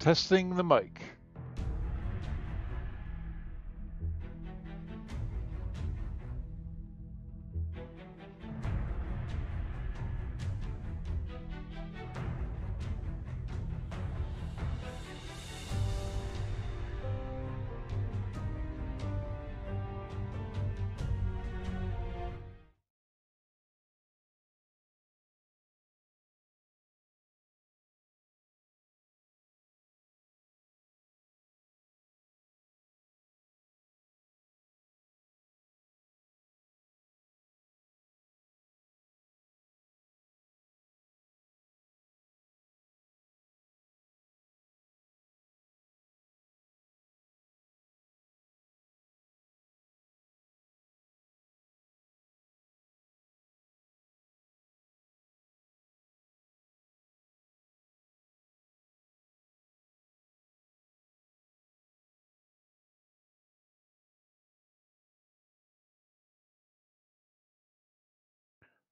Testing the mic.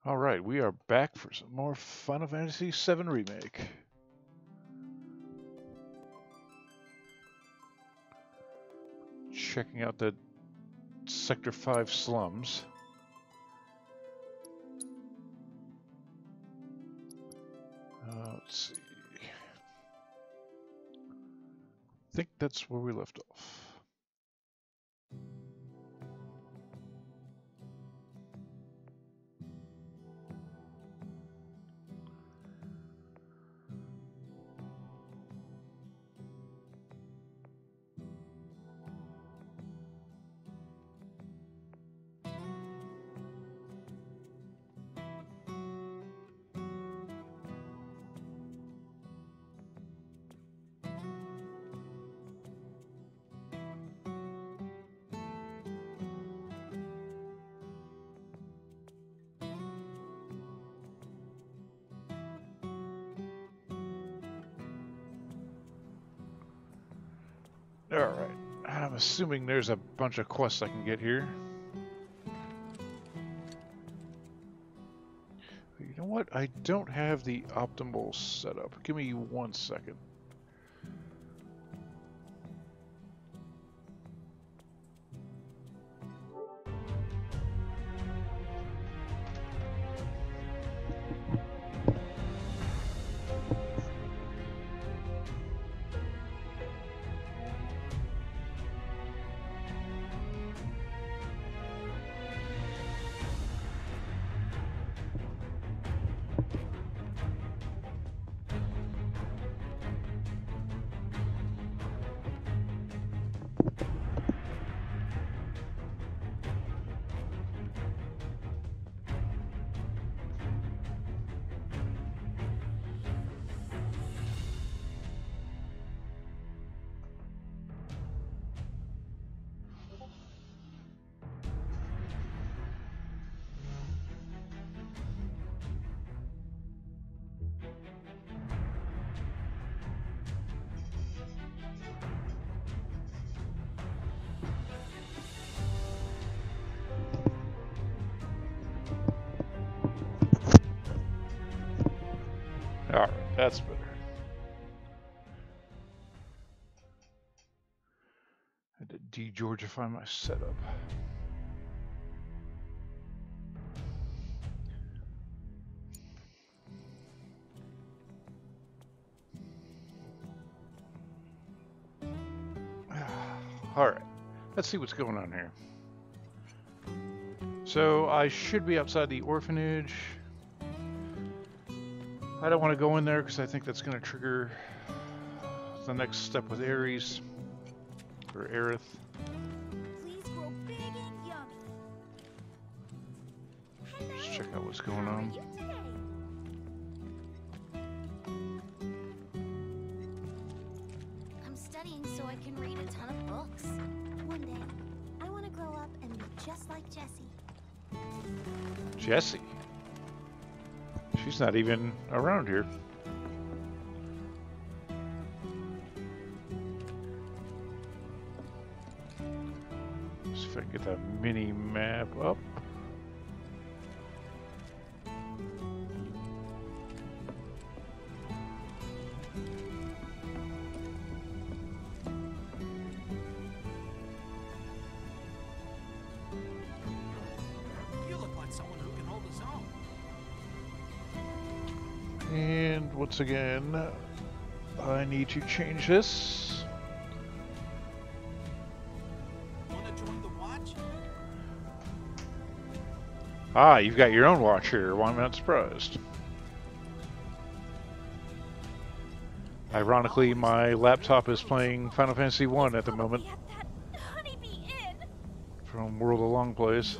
All right, we are back for some more Final Fantasy VII Remake. Checking out the Sector 5 slums. Uh, let's see. I think that's where we left off. Alright, I'm assuming there's a bunch of quests I can get here. You know what? I don't have the optimal setup. Give me one second. To de-Georgify my setup. Alright, let's see what's going on here. So I should be outside the orphanage. I don't want to go in there because I think that's going to trigger the next step with Aeris or Aerith. Going on. I'm studying so I can read a ton of books. One day, I want to grow up and be just like Jessie. Jessie. She's not even around here. Once again, I need to change this. Wanna join the watch? Ah, you've got your own watch here. Why am I not surprised? Ironically, my laptop is playing Final Fantasy 1 at the moment Get that honeybee in. from World of Long Plays.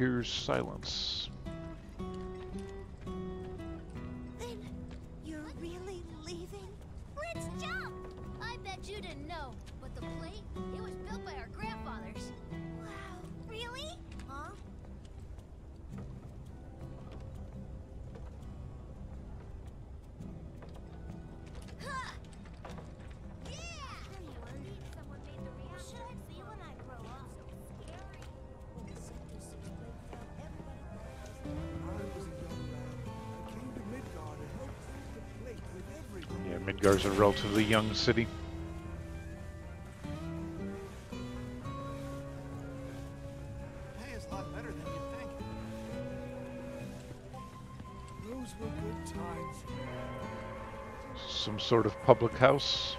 Cures silence. Were good times. Some sort of public house.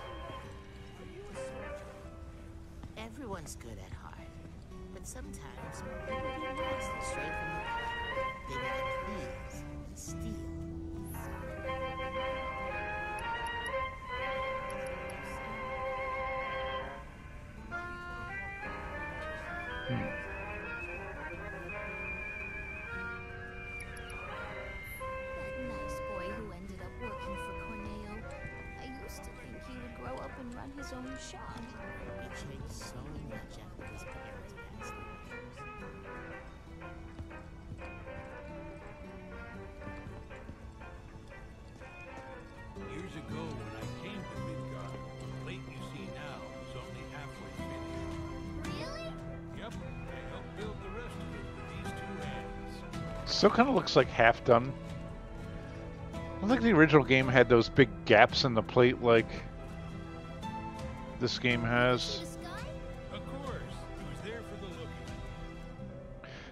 That nice boy who ended up working for. I used to think he would grow up and run his own shop. Still kind of looks like half done. I think the original game had those big gaps in the plate like this game has.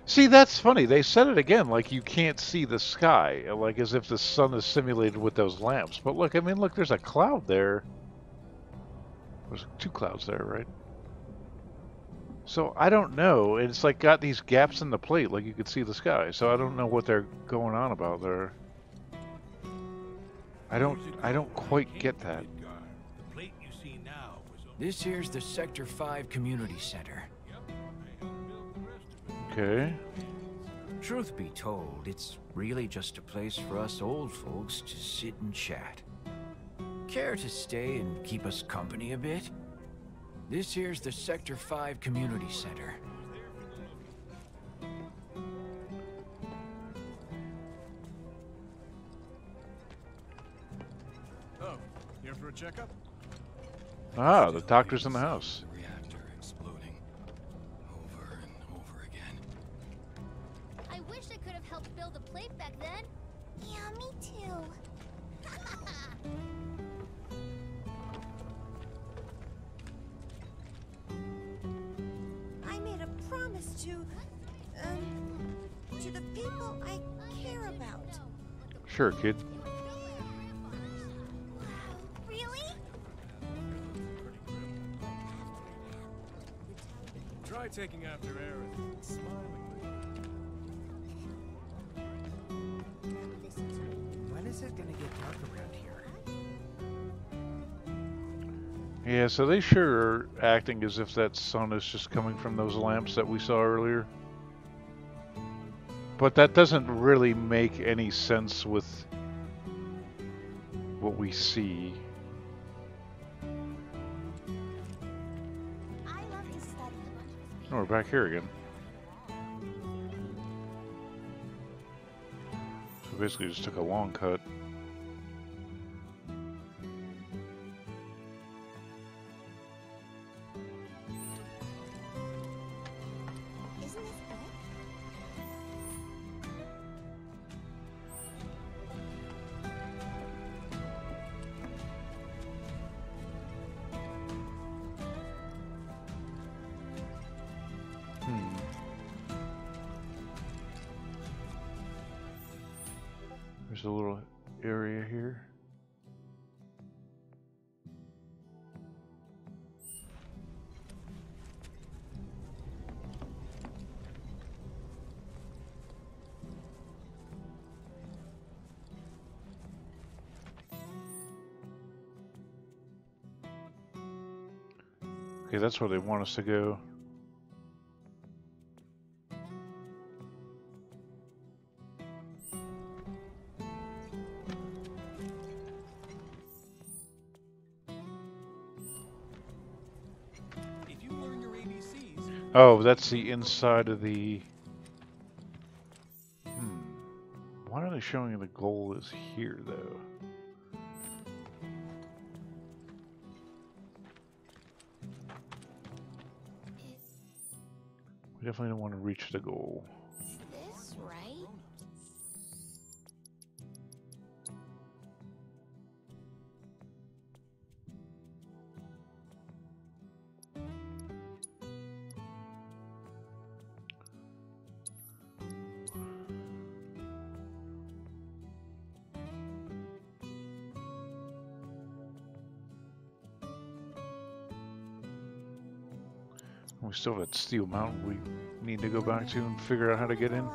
See, that's funny. They said it again, like you can't see the sky, like as if the sun is simulated with those lamps. But look, I mean, look, there's a cloud there. There's two clouds there, right? So I don't know. It's like got these gaps in the plate, like you could see the sky. So I don't know what they're going on about there. I don't. I don't quite get that. Midgard, the plate you see now was only. This here's the Sector 5 Community Center. Yep, I helped build the rest of it. Okay. Truth be told, it's really just a place for us old folks to sit and chat. Care to stay and keep us company a bit? This here's the Sector 5 Community Center. Oh, here for a checkup? Ah, the doctor's in the house. To the people I care about. Sure, kid. Really? Try taking after Aerith. Smilingly. When is it gonna get dark around here? Yeah, so they sure are acting as if that sun is just coming from those lamps that we saw earlier. But that doesn't really make any sense with what we see. Oh, we're back here again. So basically just took a long cut. That's where they want us to go. If you learn your ABCs, Oh, that's the inside of the. Hmm. Why are they showing the goal is here though? Definitely don't want to reach the goal. Is this right? We still have that Steel Mountain we need to go back to and figure out how to get in.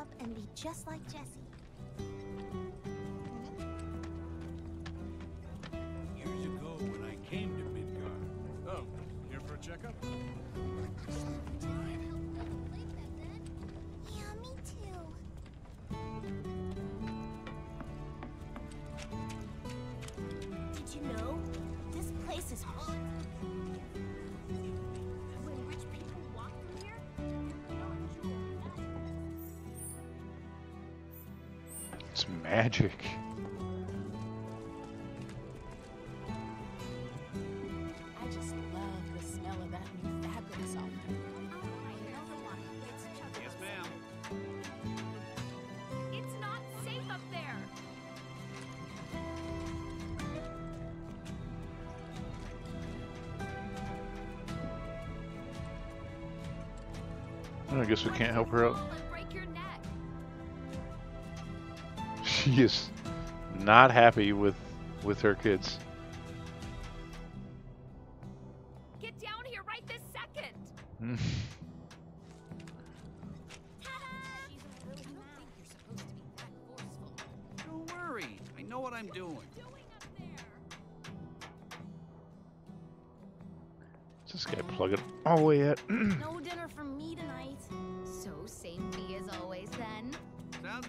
I guess we can't help her out. Fall and break your neck. She is not happy with with her kids.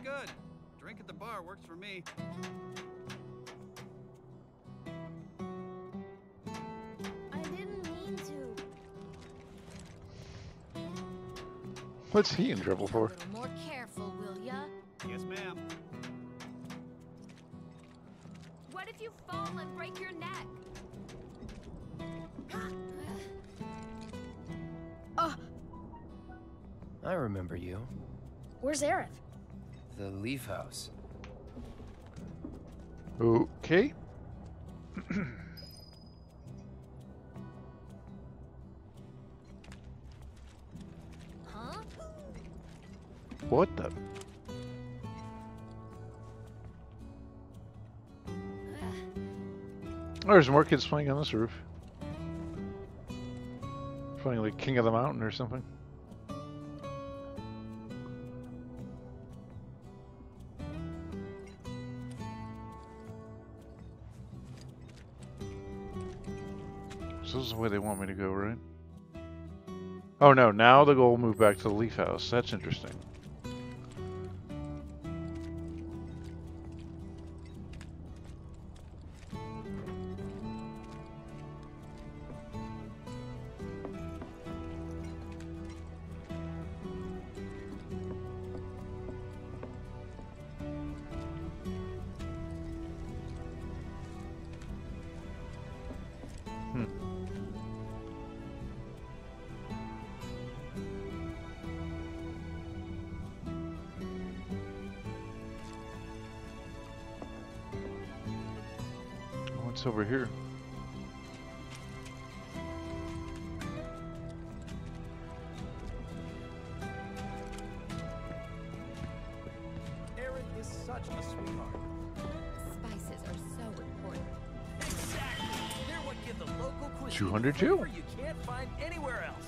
Good. Drink at the bar works for me. I didn't mean to. What's he in trouble A for? little more careful, will ya? Yes, ma'am. What if you fall and break your neck? I remember you. Where's Aerith? The Leaf House. Okay. What the? Oh, there's more kids playing on this roof. Playing like King of the Mountain or something. The way they want me to go, right? Oh no, now the goal moved back to the Leaf House. That's interesting. 202. flavor You can't find anywhere else.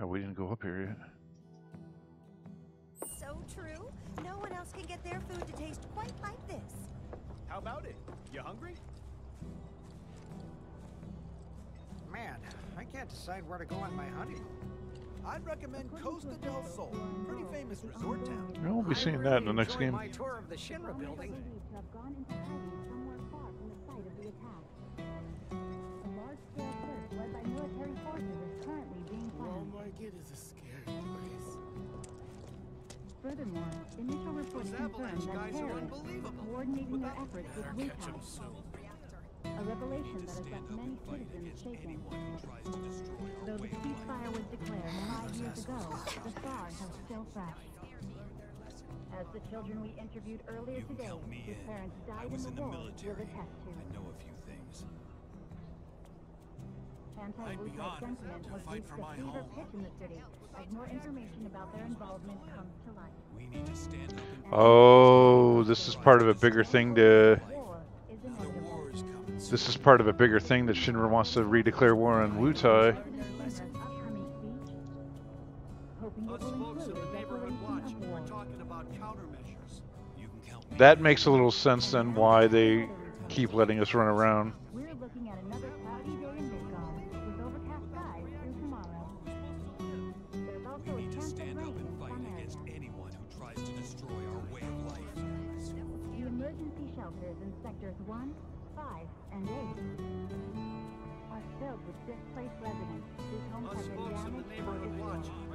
Oh, we didn't go up here yet. So true. No one else can get their food to taste quite like this. How about it? You hungry? Man, I can't decide where to go on my honeymoon. I'd recommend Costa del Sol, pretty famous resort town. Yeah, we'll be seeing that in the next game. My tour of the Shinra building. Market is a scary place. Furthermore, initial reports confirm that guys are terrorists unbelievable. coordinating their efforts with 'em a revelation that has left many citizens shaken. anyone who tries to destroy our Though the way of life. ceasefire was declared five years ago, the scars have still fresh. As the children we interviewed earlier You today, whose parents died in the in the war, military. will attest to. I know a few things. Anti-Wutai be honored to fight for my home. pitch in the city as more information about their involvement comes to light. We need to stand up and Oh, this is part of a bigger thing to. The war is. This is part of a bigger thing that Shinra wants to redeclare war on Wutai. President Shinra's upcoming speech, hoping it Us will folks in include the a neighborhood declaration watch, of we're war. talking about countermeasures. You can count me That makes a little sense then why they keep letting us run around.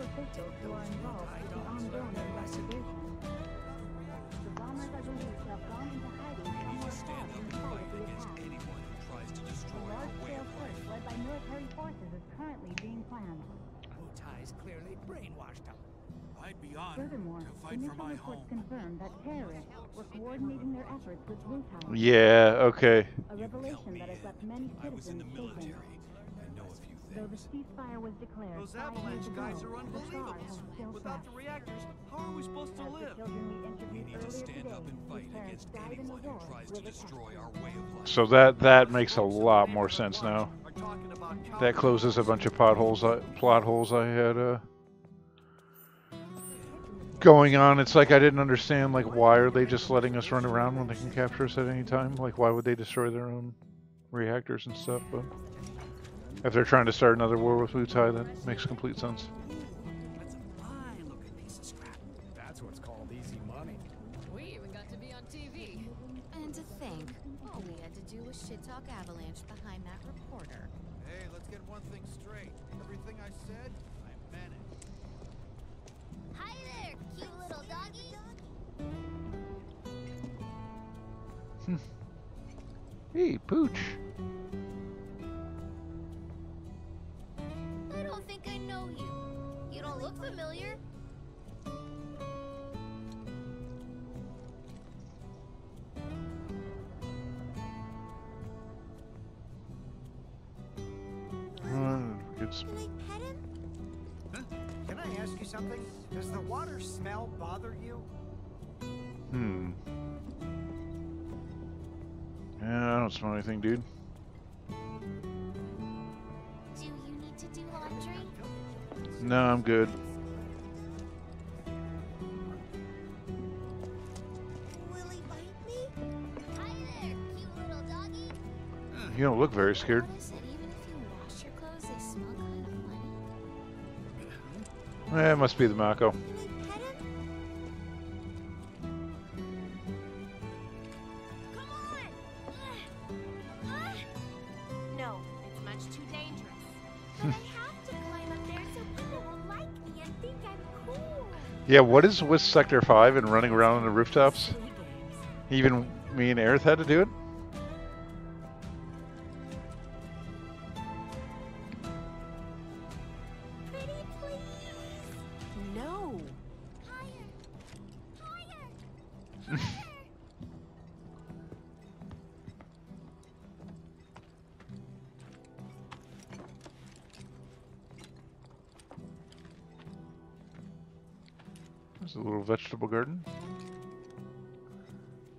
few According who are involved with the ongoing investigation, the bombers are believed to have gone into hiding somewhere far from the site of the attack. anyone who tries to destroy our large-scale search led by military forces is currently being planned. Wutai's clearly brainwashed them. I'd be honored Furthermore, to fight for my home. confirm that terrorists were coordinating their efforts with Wutai. Yeah, okay. A revelation that has left many I was in the military. I know a few Though the ceasefire was declared Those five avalanche guys ago, are the scars unbelievable. Without the reactors, how are we supposed to live? we We need to stand up and fight against died in the anyone who tries to destroy our way of life. So that that makes a Folks in the lot more sense now. are talking about That closes a bunch of potholes, I, plot holes I had uh, going on. It's like I didn't understand, like, why are they just letting us run around when they can capture us at any time? Like, why would they destroy their own reactors and stuff? But if they're trying to start another war with Wutai, that makes complete sense. That's a fine looking piece of scrap. That's what's called easy money. We even got to be on TV. And to think, all we had to do was shit talk Avalanche behind that reporter. Hey, let's get one thing straight. Everything I said, I meant it. Hi there, cute little doggy. Hmm. Hey, Pooch. Something? Does the water smell bother you? hmm. Yeah, I don't smell anything, dude. Do you need to do laundry? No, I'm good. Will he bite me? Hi there, cute little doggy. You don't look very scared. Like me and think I'm cool. Yeah, what is with Sector 5 and running around on the rooftops? Even me and Aerith had to do it? There's a little vegetable garden.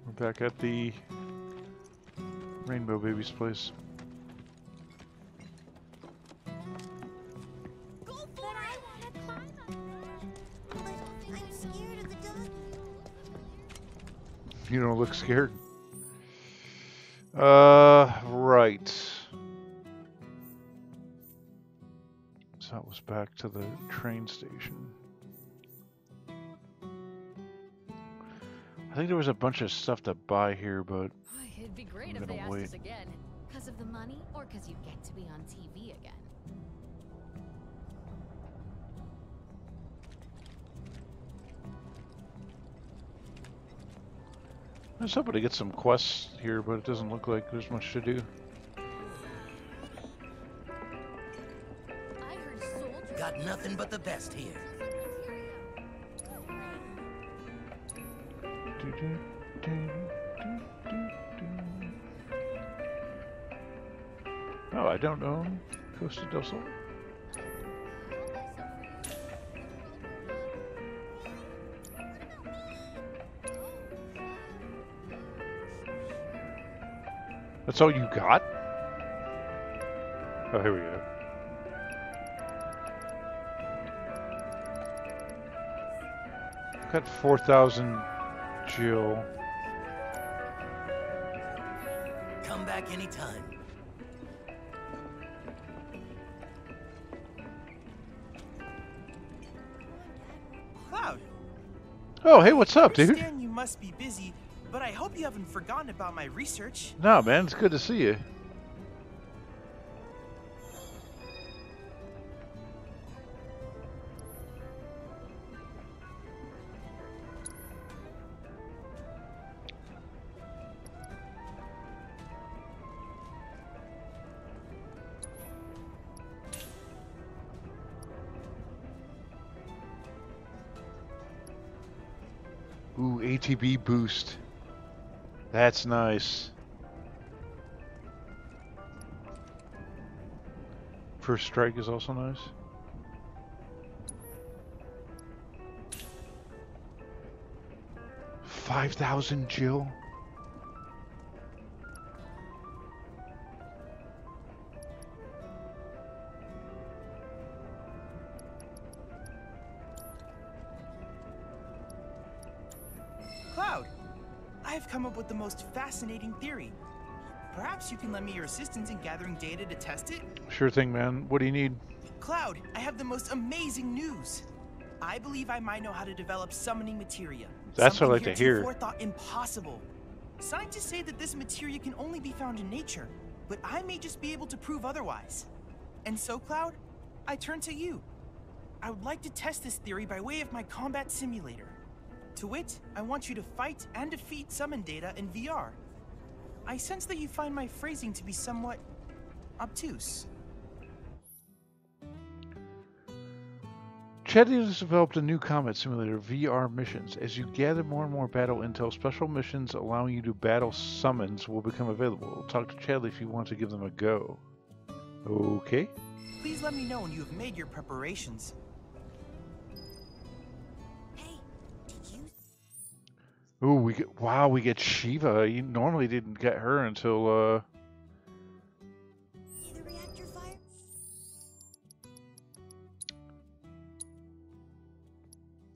We're back at the Rainbow Baby's place. You don't look scared. Uh, right. So that was back to the train station. I think there was a bunch of stuff to buy here, but It'd be great I'm if they asked wait. us again. Because of the money or because you get to be on TV again? I was hoping to get some quests here, but it doesn't look like there's much to do. Got nothing but the best here. Oh, I don't know. Costa del Sol. That's all you got? Oh, here we go. Got 4,000 gil. Come back anytime. Cloud, Oh, hey, what's up, dude? you must be busy, but I hope you haven't forgotten about my research. No, man, it's good to see you. Ooh, ATB boost. That's nice. First strike is also nice. Five thousand gil. Most fascinating theory. Perhaps you can lend me your assistance in gathering data to test it? Sure thing, man. What do you need? Cloud, I have the most amazing news. I believe I might know how to develop summoning materia. That's what I like to hear. thought impossible. Scientists say that this materia can only be found in nature, but I may just be able to prove otherwise. And so, Cloud, I turn to you. I would like to test this theory by way of my combat simulator. To wit, I want you to fight and defeat summon data in VR. I sense that you find my phrasing to be somewhat obtuse. Chadley has developed a new combat simulator, VR missions. As you gather more and more battle intel, special missions allowing you to battle summons will become available. Talk to Chadley if you want to give them a go. Okay. Please let me know when you have made your preparations. Ooh, we get wow, we get Shiva. You normally didn't get her until uh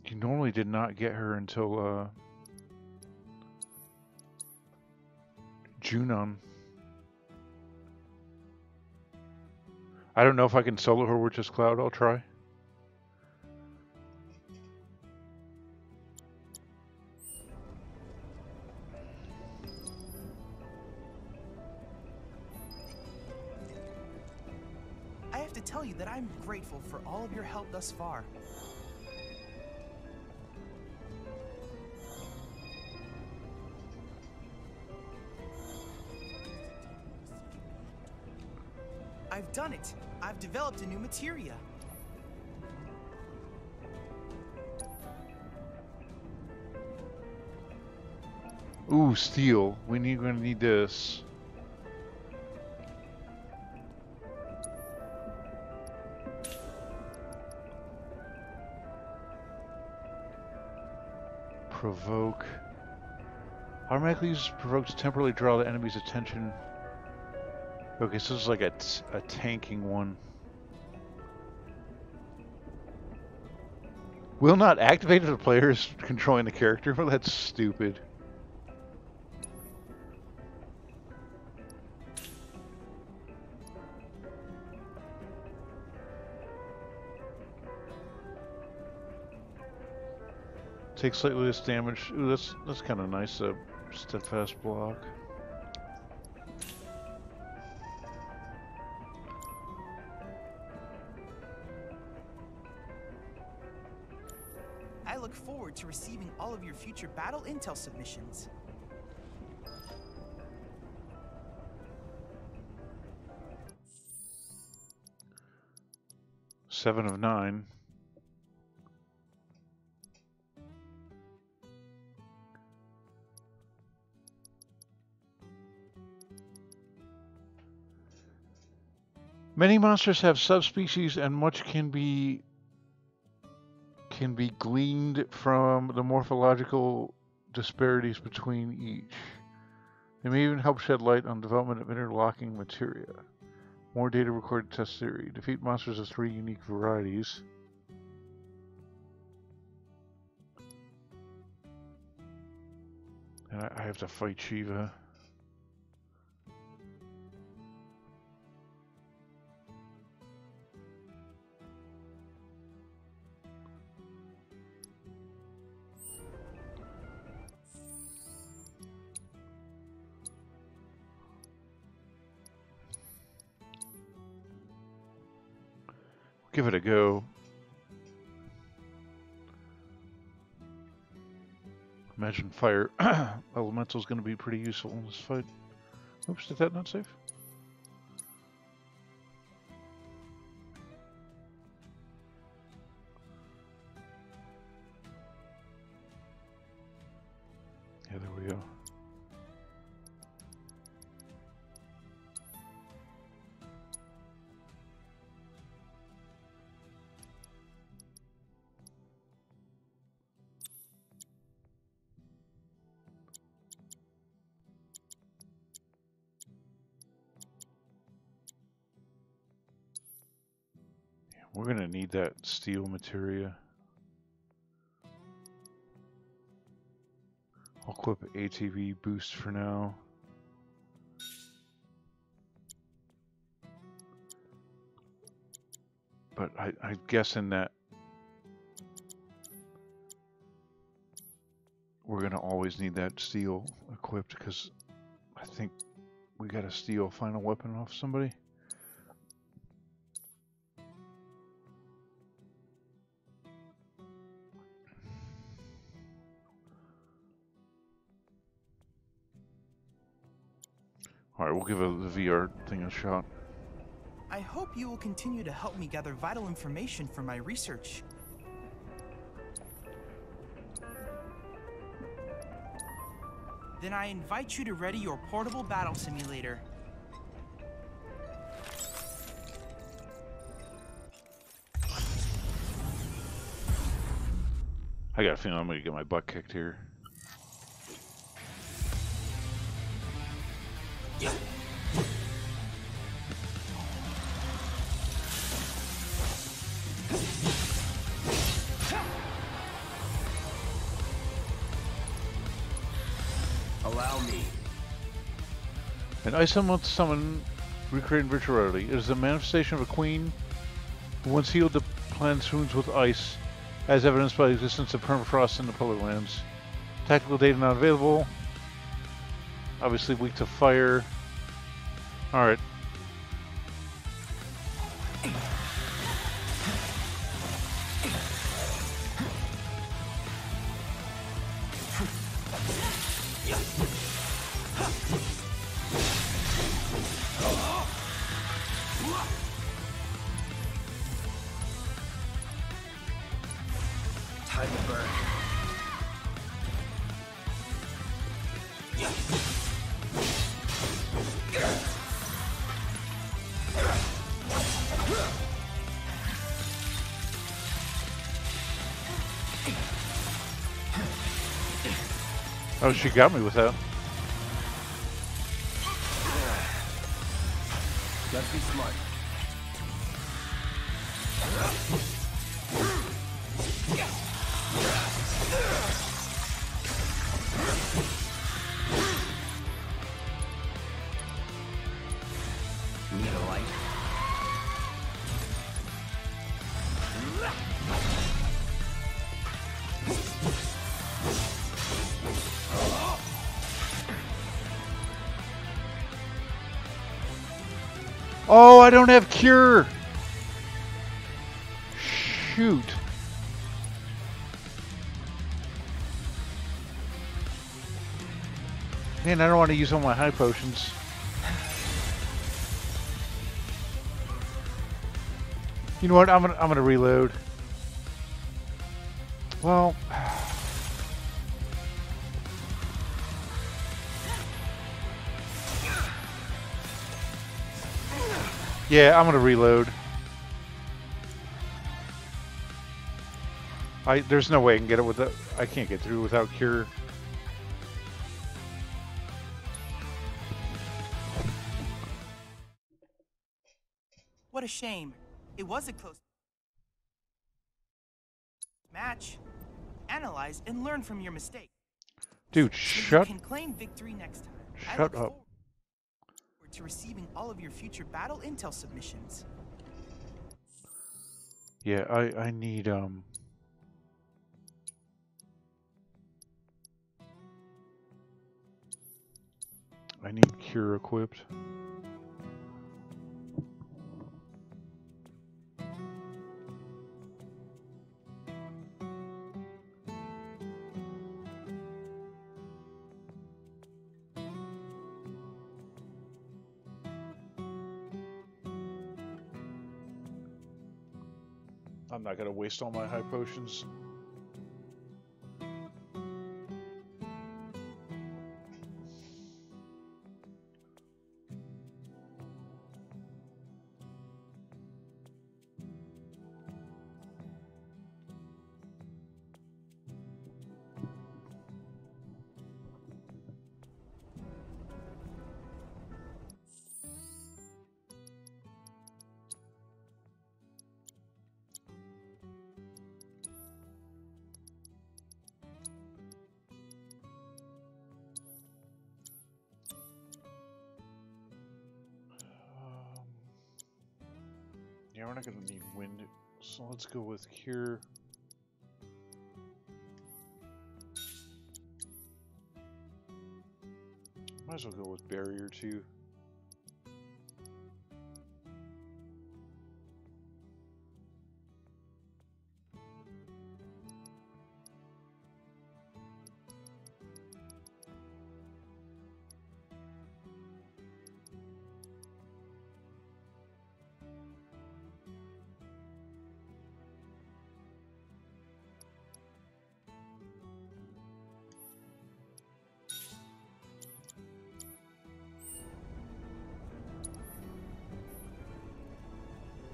you normally did not get her until uh Junon. I don't know if I can solo her with just Cloud. I'll try. your help thus far. I've done it! I've developed a new materia! Ooh, steel. We need, we're gonna need this. Provoke. Automatically uses provoke to temporarily draw the enemy's attention. Okay, so this is like a, a tanking one. Will not activate if the player is controlling the character? Well, that's stupid. Take slightly less damage. Ooh, that's that's kind of nice. A steadfast block. I look forward to receiving all of your future battle intel submissions. Seven of nine. Many monsters have subspecies and much can be can be gleaned from the morphological disparities between each. They may even help shed light on development of interlocking materia. More data recorded test theory. Defeat monsters of three unique varieties. And I, I have to fight Shiva. Give it a go. Imagine fire elemental is going to be pretty useful in this fight. Oops, did that not save? That steal materia. I'll equip ATB boost for now. But I, I'm guessing that we're gonna always need that steal equipped because I think we got to steal final weapon off somebody. All right, we'll give a, the VR thing a shot. I hope you will continue to help me gather vital information for my research. Then I invite you to ready your portable battle simulator. I got a feeling I'm gonna get my butt kicked here. An summon summon recreating virtual reality. It is a manifestation of a queen who once healed the wounds with ice, as evidenced by the existence of permafrost in the polar lands. Tactical data not available. Obviously weak to fire. Alright. Oh, she got me with that. Shoot. Man, I don't want to use all my high potions. You know what? I'm gonna I'm gonna reload. Well, yeah, I'm gonna reload. I there's no way I can get it without I can't get through without cure. What a shame. It was a close match. Analyze and learn from your mistake. Dude, shut you can claim victory next time. Shut up. To receiving all of your future battle intel submissions. Yeah, I I need um I need cure equipped. Not gonna waste all my high potions. Let's go with cure. Might as well go with barrier too.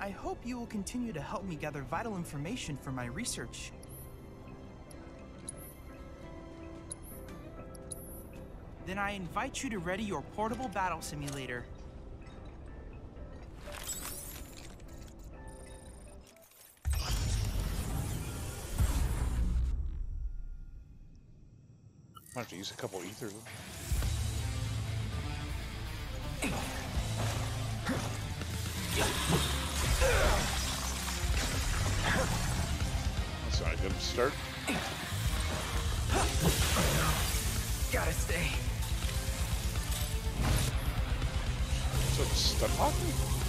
I hope you will continue to help me gather vital information for my research. Then I invite you to ready your portable battle simulator. Might have to use a couple ether. Not a good start. Gotta stay. So stun.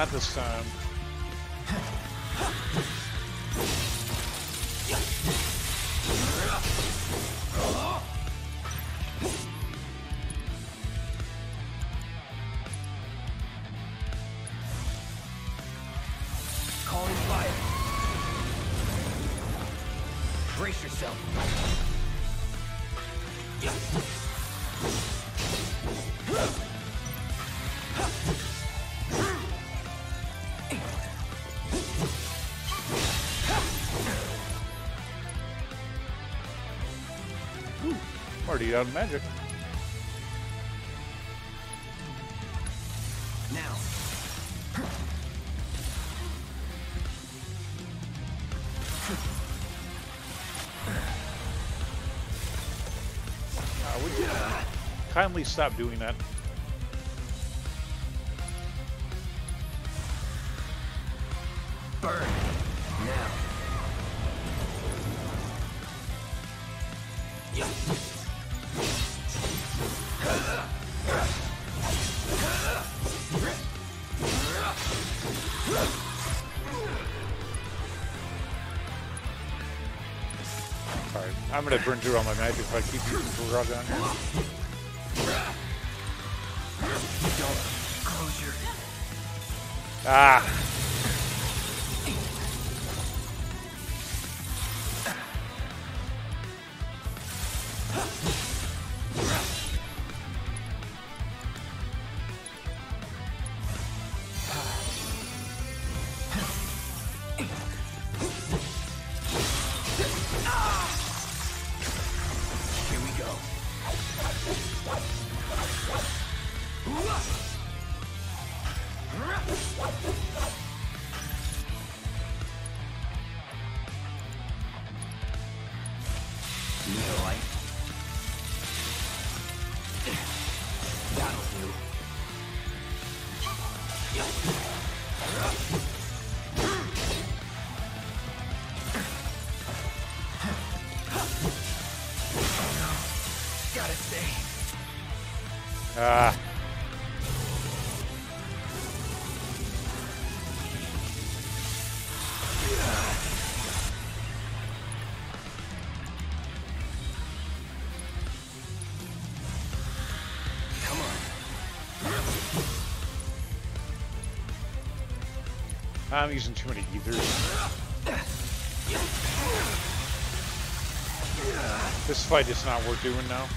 Not this time. Already out of magic. Now. Uh, would you kindly stop doing that? Burn. Now. I'm gonna burn through all my magic if I keep using Rug on here. Don't close your. Ah! I'm using too many ethers. This fight is not worth doing now.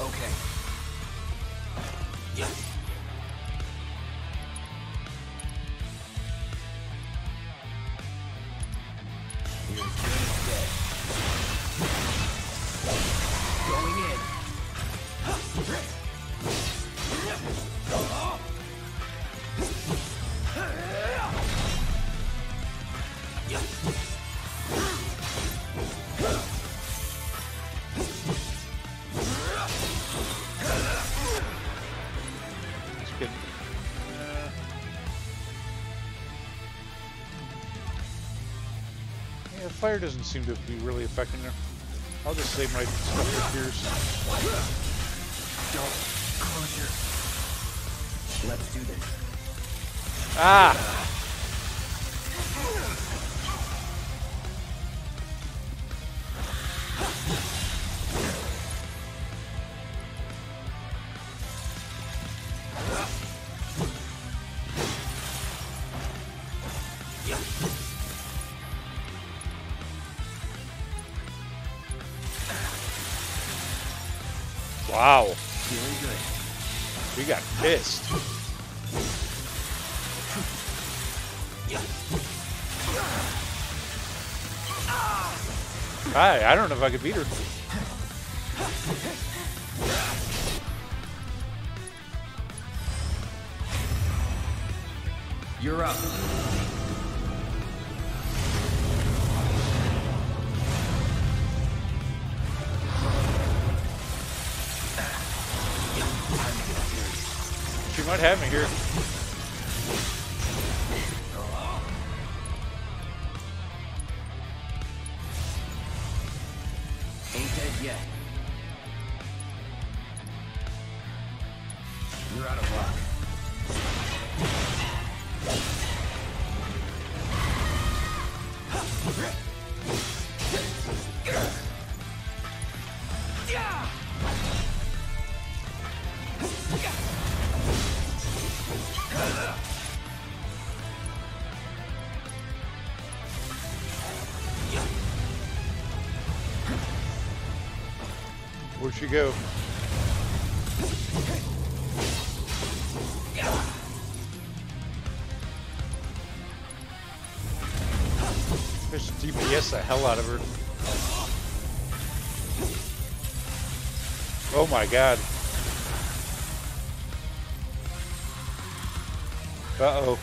Okay. Fire doesn't seem to be really affecting her. I'll just save my stuff for Pierce. Don't close your. Let's do this. Ah! I don't know if I could beat her. She go? Just DPS the hell out of her. Oh my god. Uh-oh.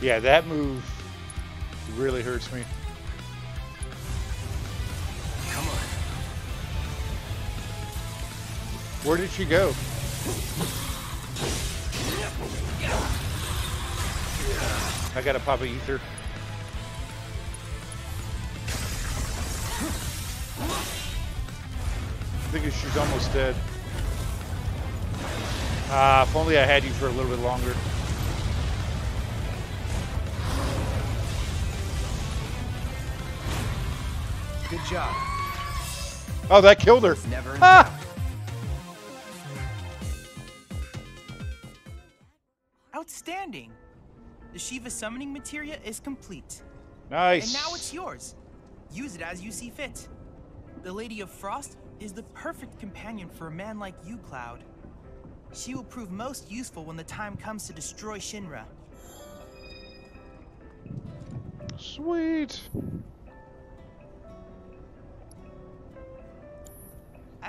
Yeah, that move really hurts me. Come on. Where did she go? I gotta pop a ether. I think she's almost dead. Ah, if only I had you for a little bit longer. Job. Oh, that killed her. Never Ah! Outstanding! The Shiva summoning materia is complete. Nice. And now it's yours. Use it as you see fit. The Lady of Frost is the perfect companion for a man like you, Cloud. She will prove most useful when the time comes to destroy Shinra. Sweet.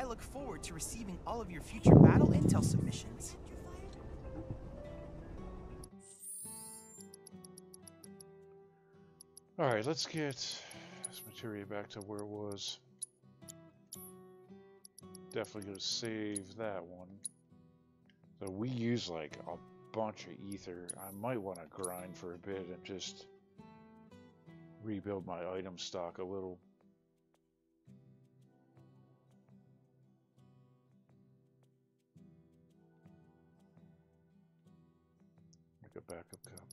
I look forward to receiving all of your future battle intel submissions. All right, let's get this material back to where it was. Definitely gonna save that one. So we use like a bunch of ether. I might want to grind for a bit and just rebuild my item stock a little. A backup copy.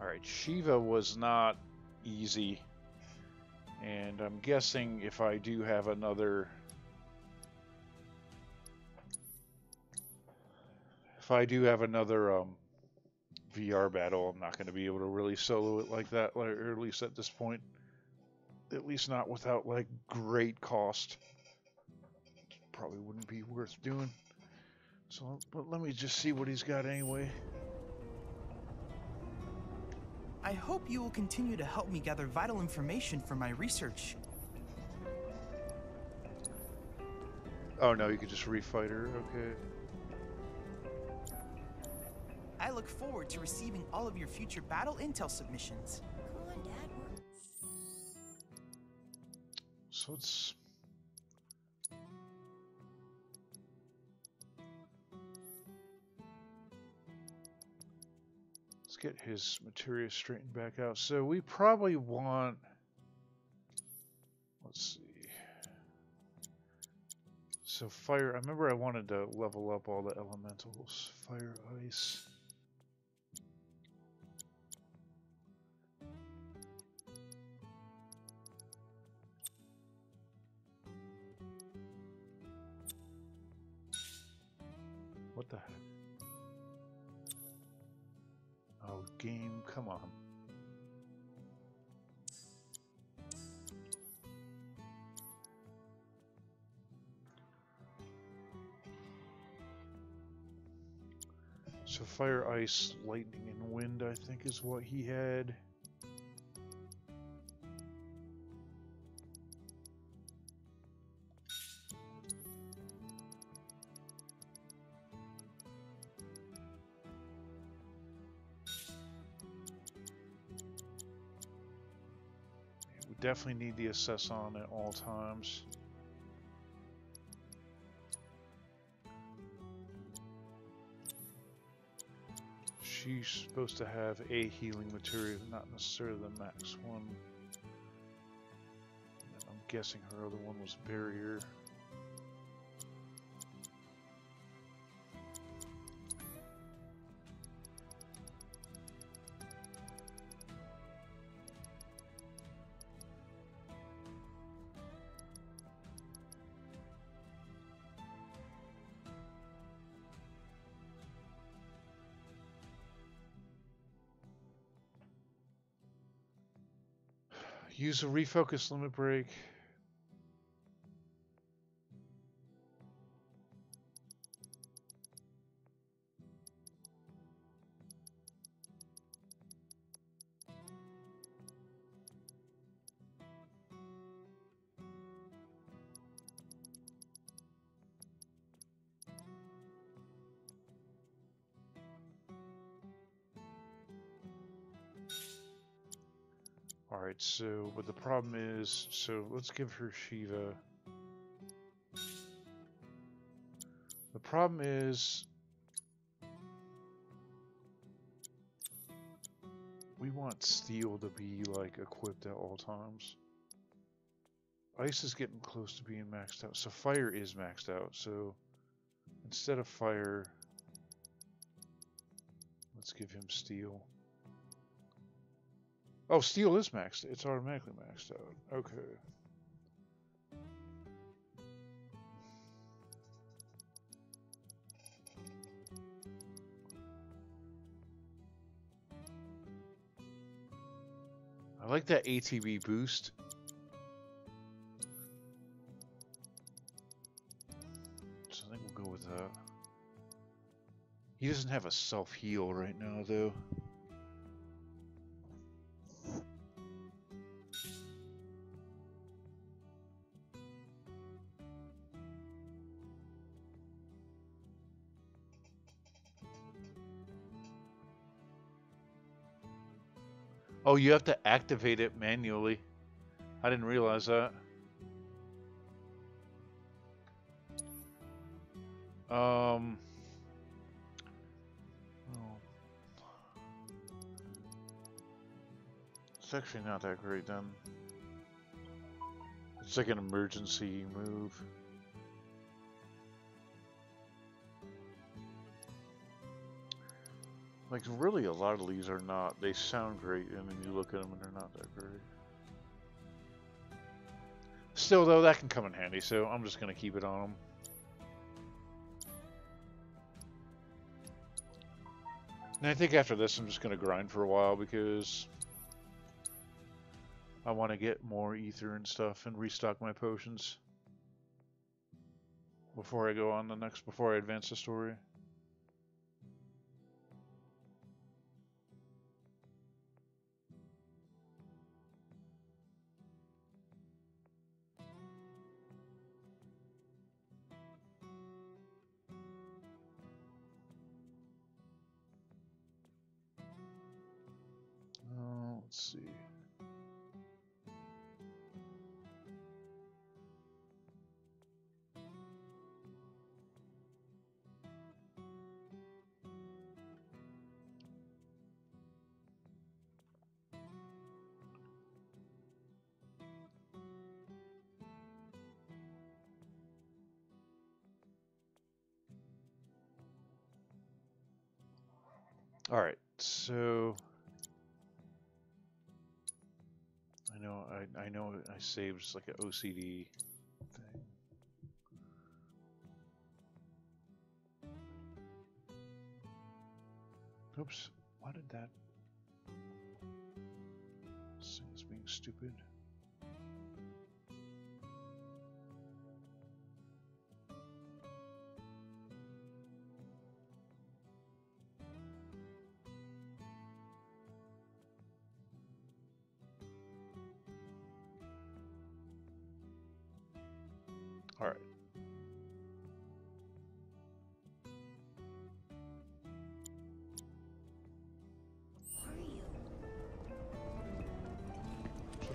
All right, Shiva was not easy, And I'm guessing if I do have another... If I do have another um, VR battle, I'm not going to be able to really solo it like that, or at least at this point. At least not without, like, great cost. Probably wouldn't be worth doing. So, but let me just see what he's got anyway. I hope you will continue to help me gather vital information for my research. Oh no, you can just refight her, okay. I look forward to receiving all of your future battle intel submissions. Come on, Dad. So it's get his materia straightened back out. So we probably want let's see. So fire, I remember I wanted to level up all the elementals. Fire, ice. What the heck? Game, come on. So fire, ice, lightning, and wind, I think is what he had. Definitely need the assess on at all times. She's supposed to have a healing material, not necessarily the max one. I'm guessing her other one was barrier. Use a refocus limit break. Problem is, so let's give her Shiva. The problem is, we want steal to be, like, equipped at all times. Ice is getting close to being maxed out, so fire is maxed out, so instead of fire, let's give him steal. Oh, steal is maxed. It's automatically maxed out. Okay. I like that ATB boost. So I think we'll go with that. He doesn't have a self heal right now, though. Oh, you have to activate it manually. I didn't realize that. Um. Oh. It's actually not that great then. It's like an emergency move. Like, really, a lot of these are not. They sound great, and then you look at them and they're not that great. Still, though, that can come in handy, so I'm just going to keep it on them. And I think after this, I'm just going to grind for a while because I want to get more ether and stuff and restock my potions before I go on the next, before I advance the story. So I know I I know I saved like an OCD thing. Oops, why did that? This being stupid.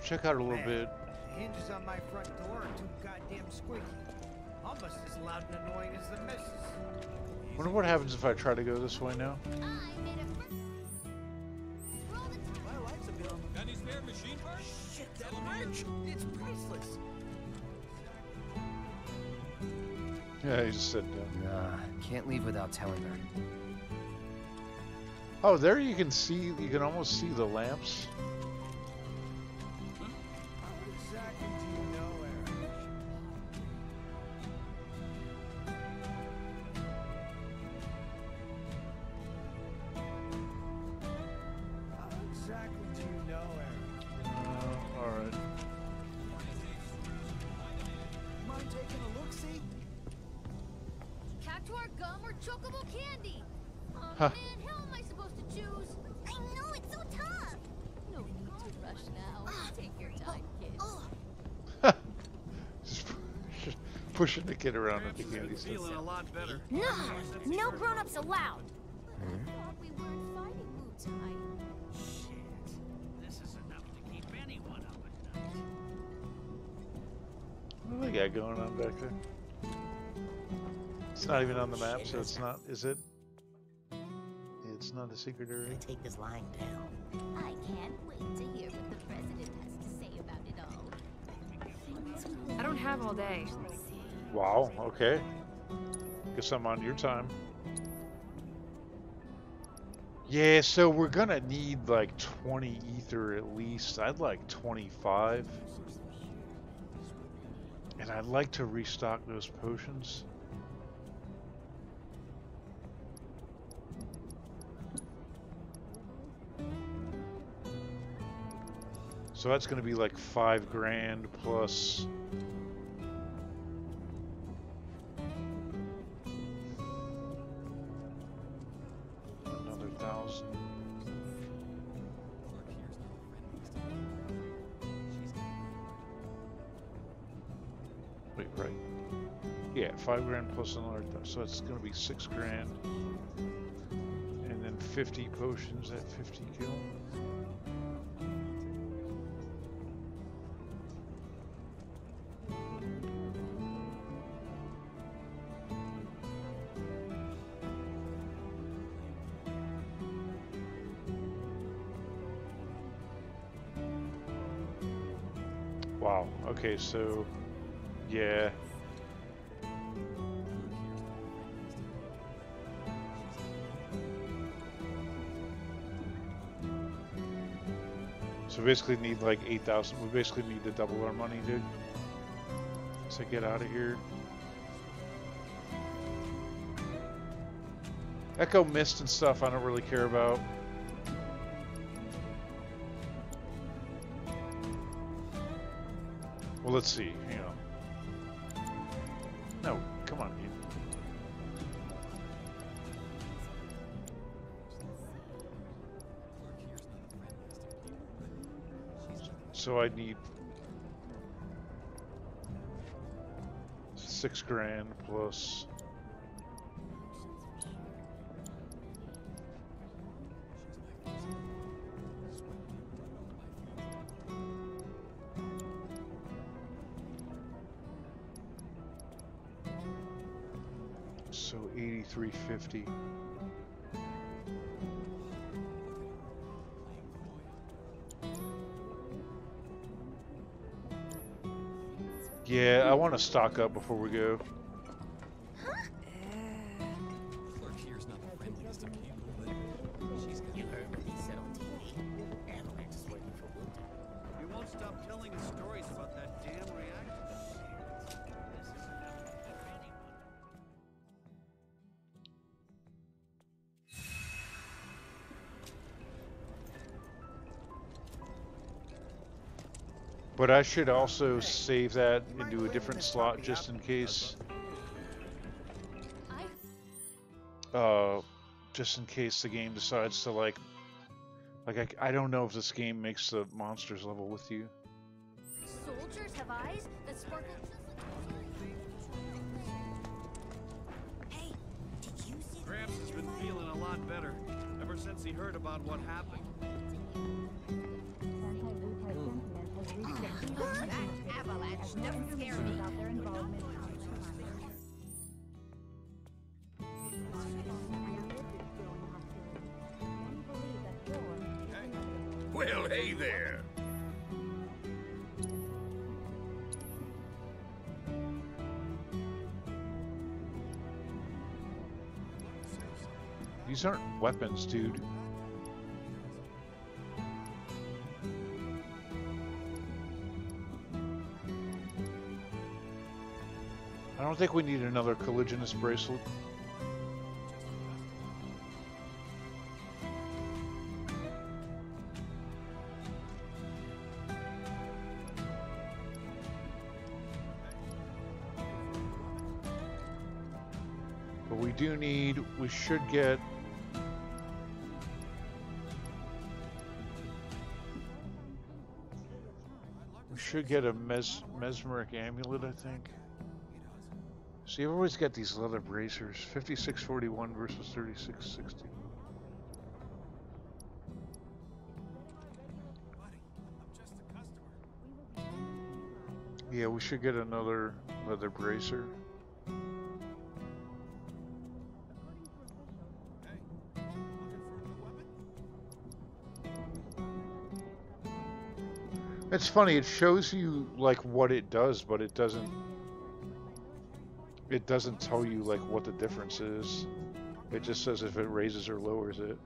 Check out a little Man, bit. Hinges on my front door are too goddamn squeaky. Almost as loud and annoying as the missus. Wonder what happens if I try to go this way now. My life's a bit on the... Got any spare machine parts? Shit, that wrench! It's priceless! Yeah, he just said no. Nah, can't leave without telling her. Oh, there you can see. You can almost see the lamps. Cactuar gum or chocobo candy? Oh Huh. man, how am I supposed to choose? I know, it's so tough. No need to rush now. Ah. Take your time, oh, kid. Oh. Just pushing the kid around at the candy store. Feeling a lot better. No, no grown-ups allowed. Hmm? Thought we weren't fighting Wutai. Shit. This is enough to keep anyone up at night. What do they got going on back there? It's not even on the map, so it's not. Is it? It's not a secret I'm area. gonna take this lying down. I can't wait to hear what the president has to say about it all. I don't have all day. Wow. Okay. Guess I'm on your time. Yeah, so we're gonna need like 20 ether at least. I'd like 25. And I'd like to restock those potions. So that's gonna be like five grand plus another thousand. Wait, right. Yeah, five grand plus another, th- so it's gonna be six grand. And then fifty potions at fifty gil. Okay, so yeah. So we basically need like 8,000. We basically need to double our money, dude. I get out of here. Echo Mist and stuff I don't really care about. Well, let's see. Hang on. No, come on. You... So I need six grand plus. 50. Yeah, I want to stock up before we go. Should also save that into a different slot just in case. Uh, just in case the game decides to like, like I, I don't know if this game makes the monsters level with you. Soldiers have eyes that sparkle Hey, did you see Gramps has been feeling a lot better ever since he heard about what happened. That avalanche doesn't Well, hey there. These aren't weapons, dude. Don't think we need another contiguous bracelet. But we do need, we should get We should get a mes mesmeric amulet, I think. See, you've always got these leather bracers. 5641 versus 3660. Yeah, we should get another leather bracer. It's funny, it shows you like what it does, but it doesn't it doesn't tell you like what the difference is. It just says if it raises or lowers it.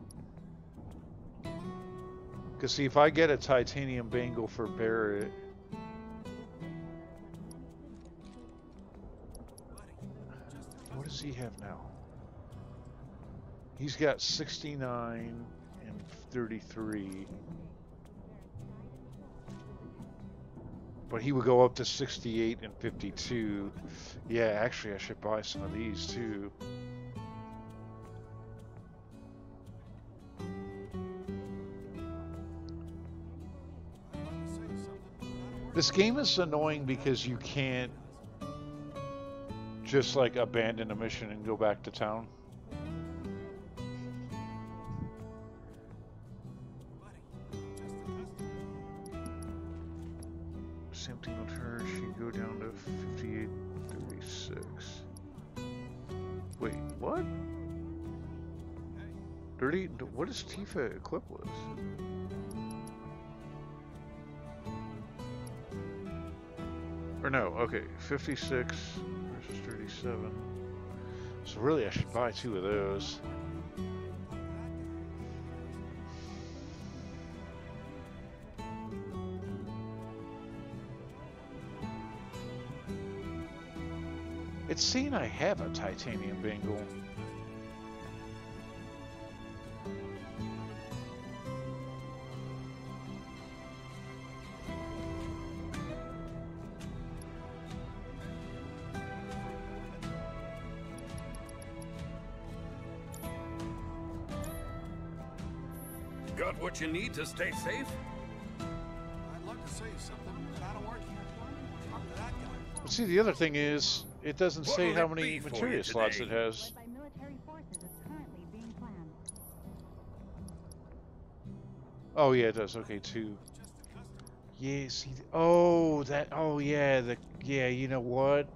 Cause see if I get a titanium bangle for Barrett What does he have now? He's got 69 and 33. But he would go up to 68 and 52. Yeah, actually, I should buy some of these too. This game is annoying because you can't just like abandon a mission and go back to town. What is Tifa equipped with? Or no, okay, 56 versus 37. So really I should buy two of those. It's seen I have a titanium bangle. Need to stay safe? I'd love to say something, but I don't work here. Talk to that guy. But see, the other thing is, it doesn't say What'll how many be for materia slots it has. by military forces is currently being planned. Oh yeah, it does. Okay, two. Yeah, see. Oh, that. Oh yeah, the. Yeah, you know what?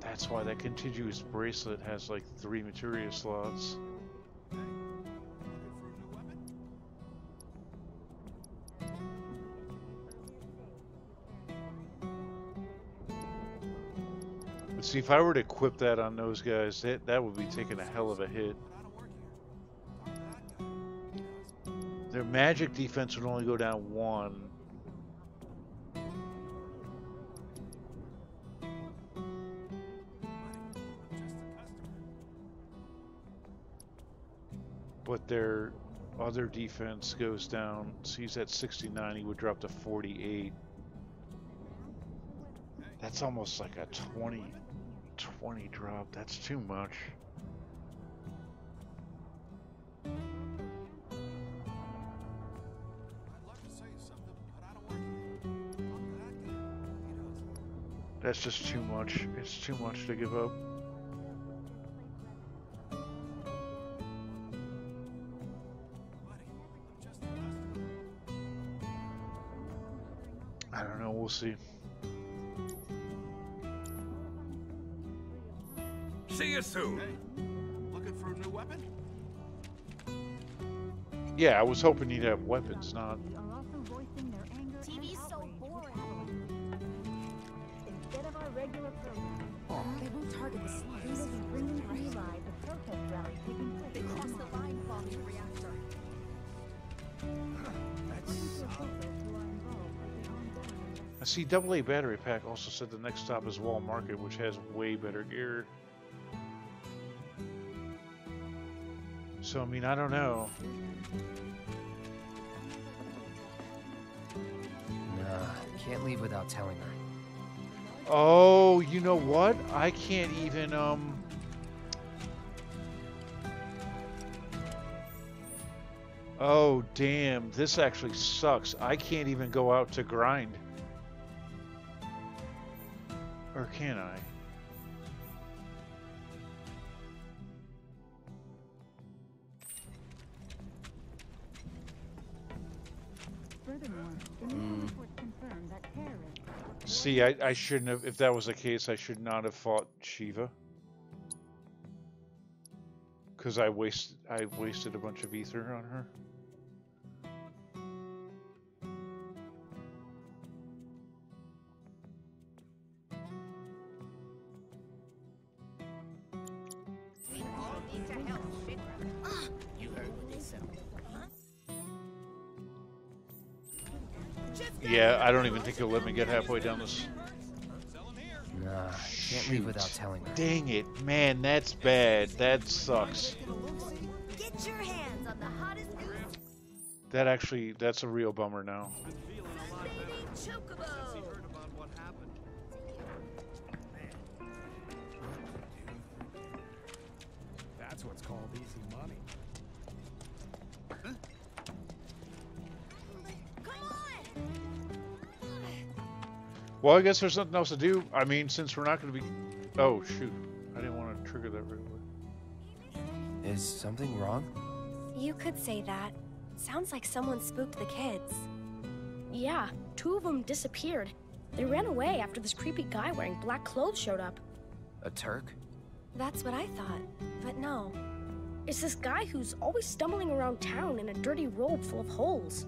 That's why that contiguous bracelet has like three materia slots. See, if I were to equip that on those guys, that that would be taking a hell of a hit. Their magic defense would only go down one. But their other defense goes down. So he's at 69. He would drop to 48. That's almost like a 20, 20 drop. That's too much. That's just too much. It's too much to give up. I don't know. We'll see. You soon. Looking for a new weapon? Yeah, I was hoping you'd have weapons, not. Are also voicing their anger TV's so boring. Instead of our regular program, oh, They won't target the we will be bringing to you the protest rally taking place They crossed the line bombing reactor. According to officials who are involved with the ongoing I see Double A Battery Pack also said the next stop is Wall Market, which has way better gear. So, I mean, I don't know. Nah, can't leave without telling her. Oh, you know what? I can't even, um... Oh, damn. This actually sucks. I can't even go out to grind. Or can I? Terrorists See, I, I shouldn't have. If that was the case, I should not have fought Shiva. Because I waste I wasted a bunch of ether on her. Yeah, I don't even think he'll let me get halfway down this. Nah, can't leave without telling her. Dang it, man, that's bad. That sucks. Get your hands on the hottest That actually, that's a real bummer now. Well, I guess there's nothing else to do. I mean, since we're not going to be. Oh shoot! I didn't want to trigger that right away. Is something wrong? You could say that. Sounds like someone spooked the kids. Yeah, two of them disappeared. They ran away after this creepy guy wearing black clothes showed up. A Turk? That's what I thought, but no. It's this guy who's always stumbling around town in a dirty robe full of holes.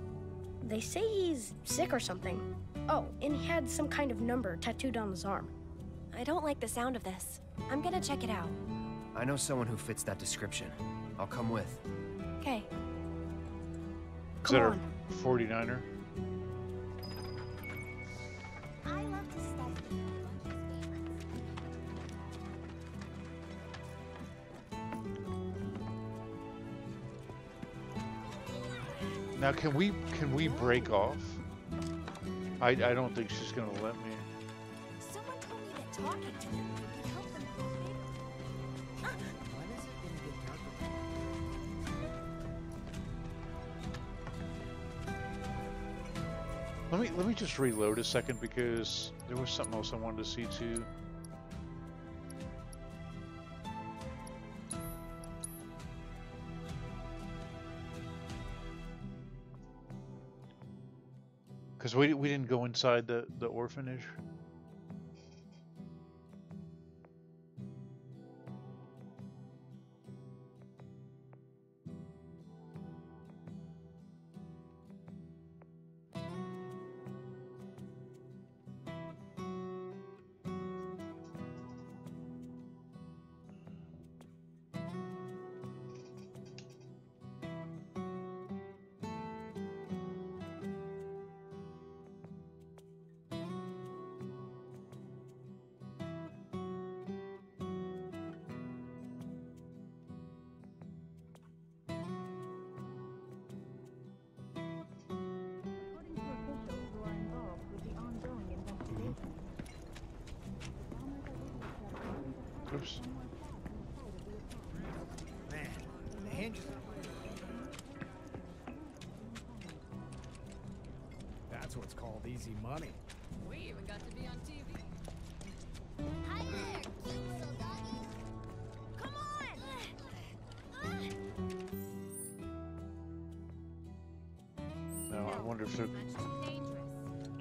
They say he's sick or something. Oh, and he had some kind of number tattooed on his arm. I don't like the sound of this. I'm gonna check it out. I know someone who fits that description. I'll come with. Okay. Is that on. a 49er? Now, can we can we break off? I I don't think she's gonna let me. Someone told me that talking to them would help them grow bigger. When is it gonna get darker? Let me let me just reload a second because there was something else I wanted to see too. Because we we didn't go inside the the orphanage. Oops. Man, the hinges. That's what's called easy money. We even got to be on TV. Hi there, cute little doggy. Come on! Now I wonder if it,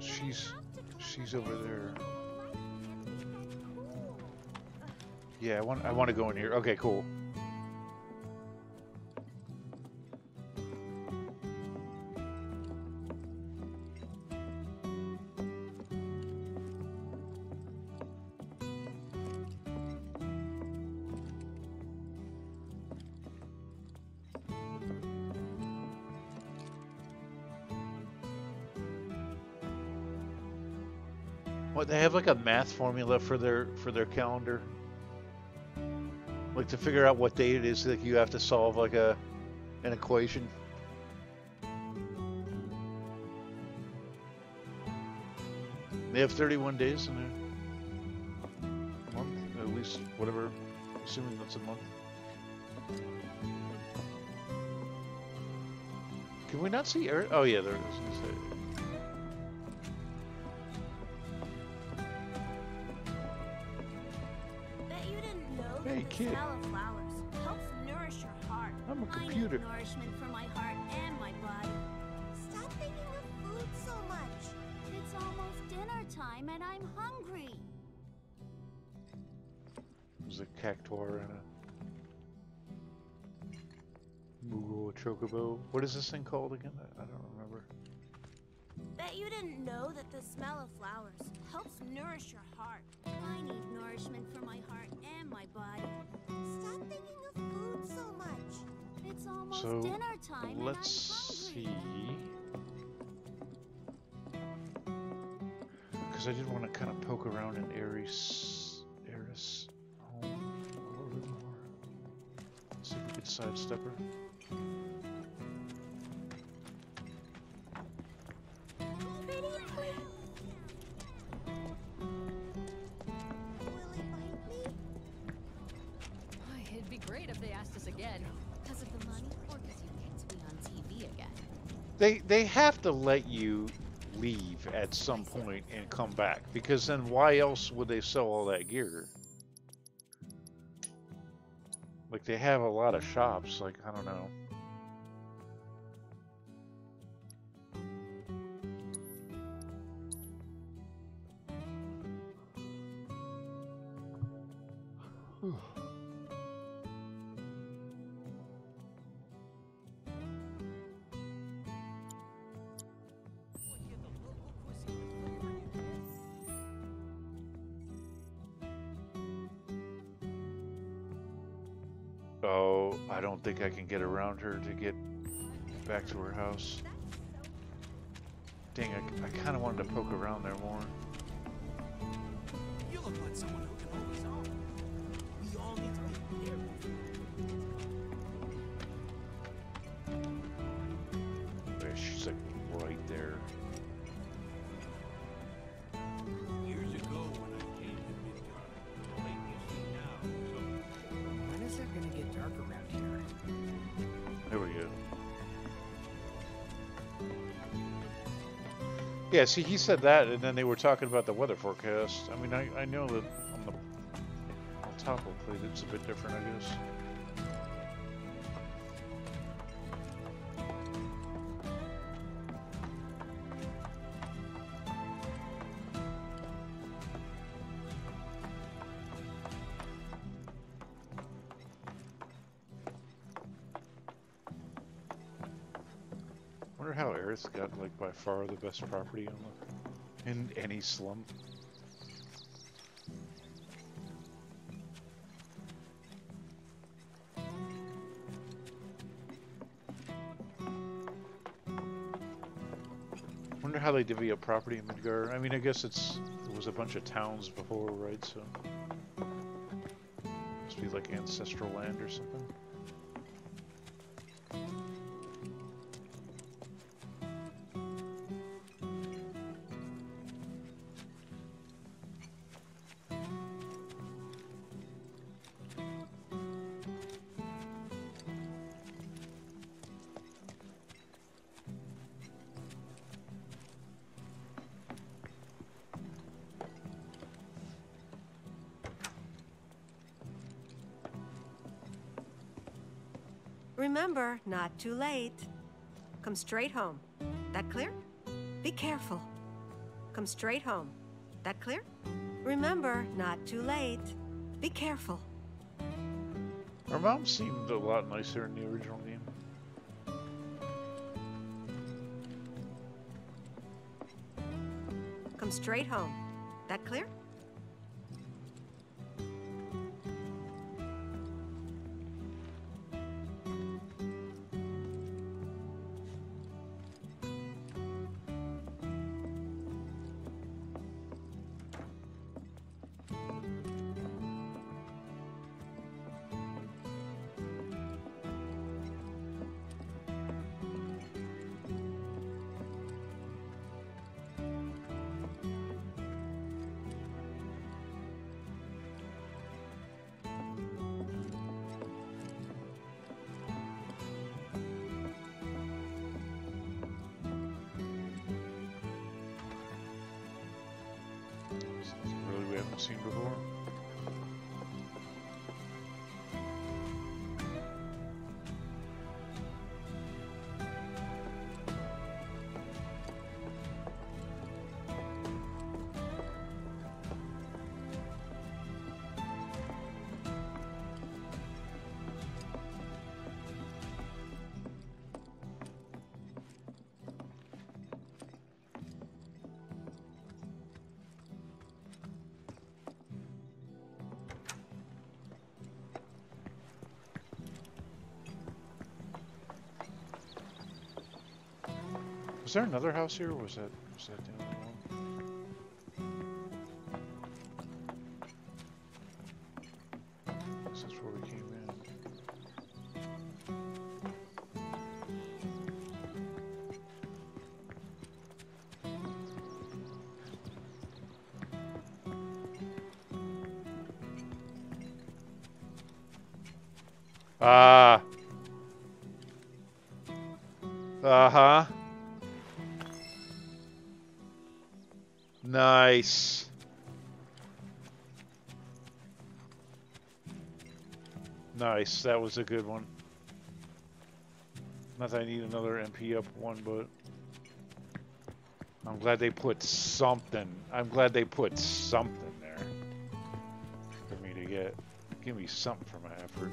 she's she's over there. Yeah, I want I want to go in here. Okay, cool. What they have like a math formula for their for their calendar. Like to figure out what date it is like you have to solve like a an equation. They have 31 days in a month, at least whatever, assuming that's a month. Can we not see Eric? Oh yeah, there it is. What is this thing called again? I don't remember. Bet you didn't know that the smell of flowers helps nourish your heart. I need nourishment for my heart and my body. Stop thinking of food so much. It's almost So dinner time let's see. Because I did want to kind of poke around in Aeris, Aeris home a little bit more. See if we could sidestep her. Again. Because of the money or because you get to be on TV again? They they have to let you leave at some point and come back because then why else would they sell all that gear? Like they have a lot of shops. Like I don't know. Around her to get back to her house. Dang, I, I kind of wanted to poke around there more. Yeah, see, he said that, and then they were talking about the weather forecast. I mean, I, I know that on the on top of plate it's a bit different, I guess. By far the best property in any slum. Wonder how they divvy up property in Midgar. I mean, I guess it's it was a bunch of towns before, right? So must be like ancestral land or something. Remember, not too late. Come straight home. That clear? Be careful. Come straight home. That clear? Remember, not too late. Be careful. Her mom seemed a lot nicer in the original game. Come straight home. That clear? Was there another house here, or was that was that the only one? This is where we came in. Ah. Uh-huh. Nice, that was a good one. Not that I need another MP up one, but I'm glad they put something. I'm glad they put something there for me to get. Give me something for my effort.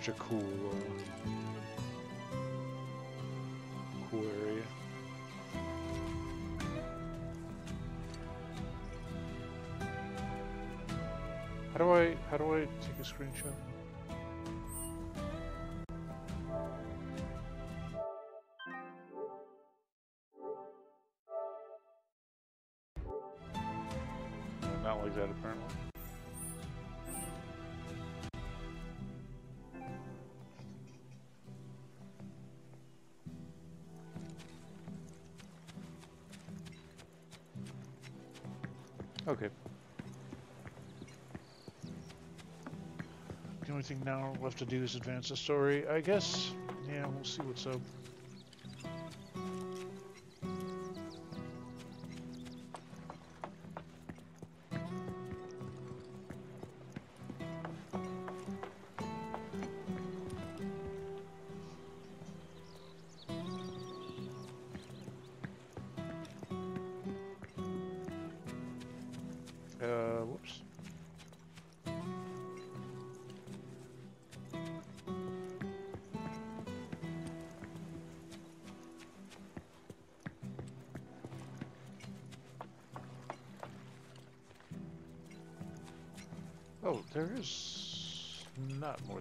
Such a cool, uh, cool area. How do I, how do I take a screenshot? Only thing now left to do is advance the story. I guess, yeah, we'll see what's up.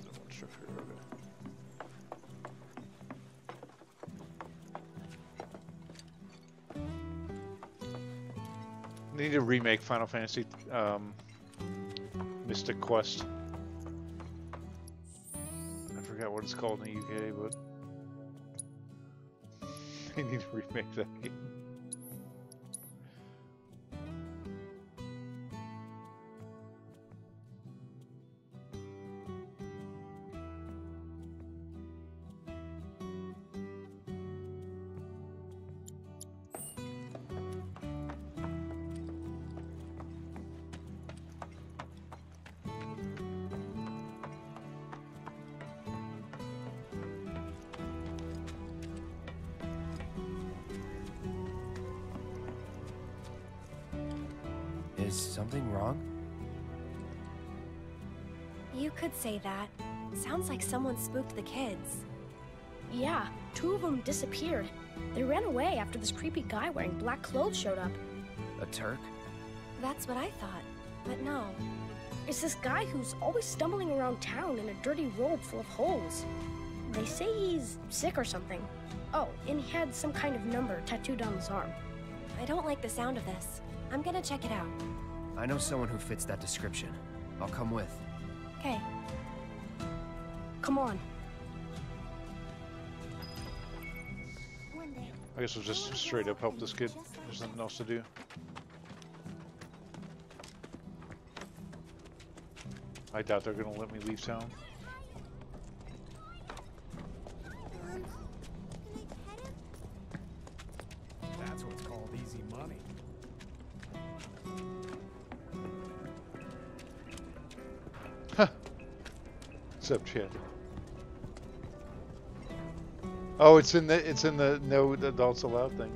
More one need to remake Final Fantasy um, Mystic Quest. I forgot what it's called in the UK, but they need to remake that game. Spooked the kids. Yeah, two of them disappeared. They ran away after this creepy guy wearing black clothes showed up. A Turk? That's what I thought. But no. It's this guy who's always stumbling around town in a dirty robe full of holes. They say he's sick or something. Oh, and he had some kind of number tattooed on his arm. I don't like the sound of this. I'm gonna check it out. I know someone who fits that description. I'll come with. Okay. Come on. I guess I'll just straight up help this kid. There's nothing else to do. I doubt they're gonna let me leave town. What's up, Oh, it's in the it's in the no adults allowed thing.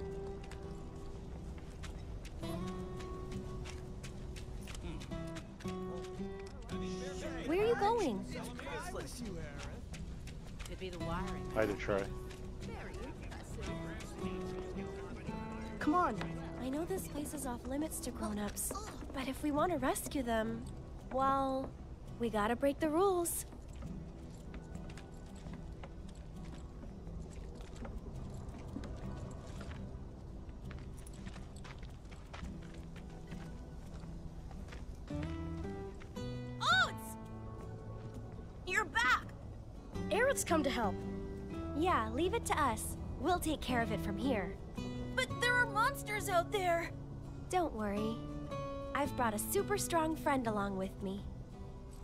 Where are you going? Could be the wiring. I had to try. Come on. I know this place is off limits to grown-ups, but if we want to rescue them, well, we gotta break the rules. We'll take care of it from here. But there are monsters out there! Don't worry. I've brought a super strong friend along with me.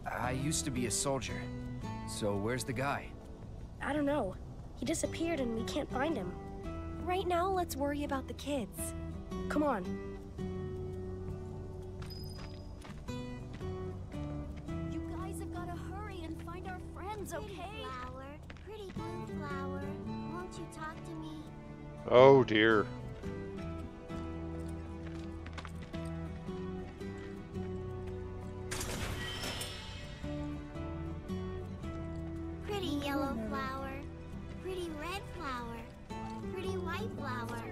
I used to be a soldier. So where's the guy? I don't know. He disappeared and we can't find him. Right now, let's worry about the kids. Come on. Talk to me? Oh dear. Pretty yellow flower. Pretty red flower. Pretty white flower.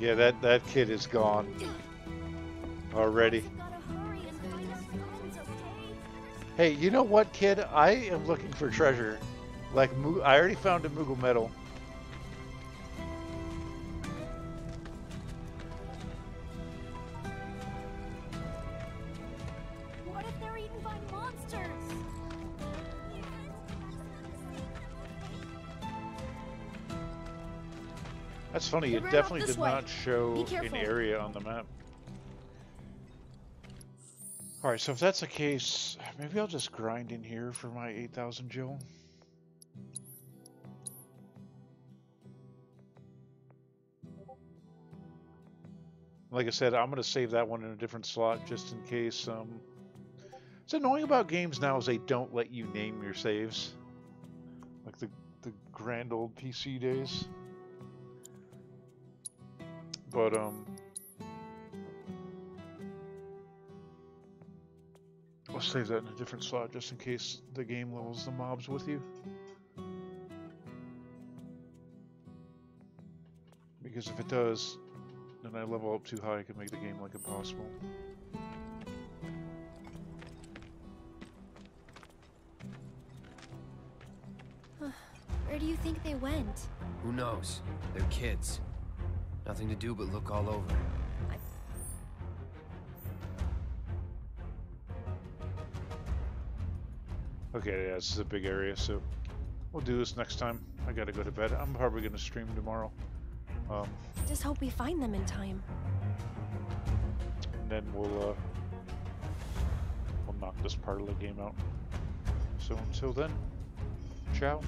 Yeah, that that kid is gone already. Hey, you know what, kid? I am looking for treasure. Like, I already found a Moogle medal. What if they're eaten by monsters? That's funny. It definitely did way. not show an area on the map. All right, so if that's the case, maybe I'll just grind in here for my 8,000 gil. Like I said, I'm going to save that one in a different slot just in case. Um, it's annoying about games now is they don't let you name your saves. Like the, the grand old PC days. But, um... I'll save that in a different slot just in case the game levels the mobs with you. Because if it does, then I level up too high, I can make the game like impossible. Where do you think they went? Who knows? They're kids. Nothing to do but look all over. Okay, yeah, this is a big area, so we'll do this next time. I gotta go to bed. I'm probably gonna stream tomorrow. Um, Just hope we find them in time. and then we'll uh, we'll knock this part of the game out. So until then, ciao.